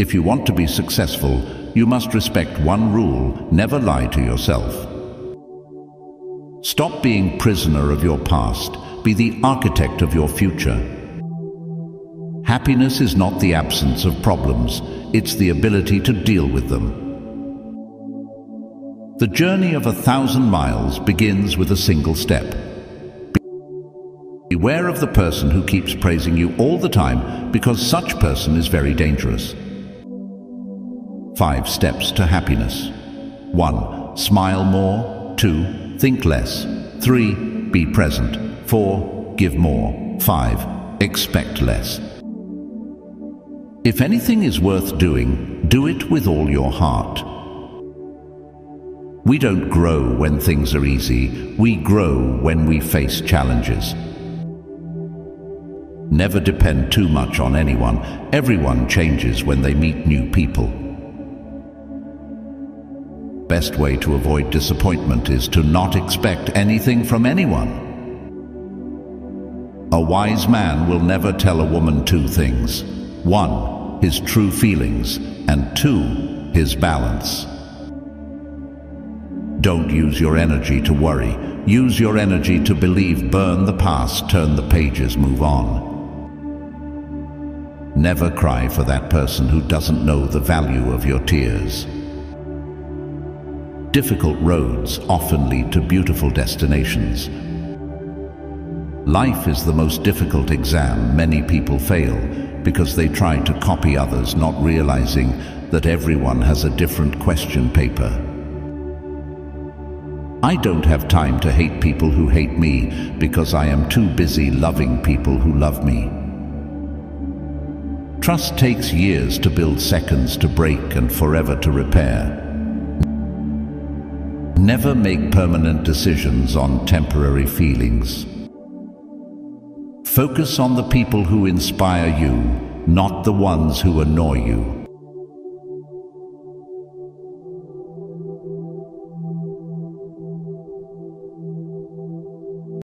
If you want to be successful, you must respect one rule, never lie to yourself. Stop being prisoner of your past, be the architect of your future. Happiness is not the absence of problems, it's the ability to deal with them. The journey of a thousand miles begins with a single step. Beware of the person who keeps praising you all the time because such person is very dangerous. Five steps to happiness. 1. Smile more. 2. Think less. 3. Be present. 4. Give more. 5. Expect less. If anything is worth doing, do it with all your heart. We don't grow when things are easy. We grow when we face challenges. Never depend too much on anyone. Everyone changes when they meet new people. Best way to avoid disappointment is to not expect anything from anyone. A wise man will never tell a woman two things. One, his true feelings, and two, his balance. Don't use your energy to worry. Use your energy to believe, burn the past, turn the pages, move on. Never cry for that person who doesn't know the value of your tears. Difficult roads often lead to beautiful destinations. Life is the most difficult exam many people fail because they try to copy others, not realizing that everyone has a different question paper. I don't have time to hate people who hate me because I am too busy loving people who love me. Trust takes years to build, seconds to break, and forever to repair. Never make permanent decisions on temporary feelings. Focus on the people who inspire you, not the ones who annoy you.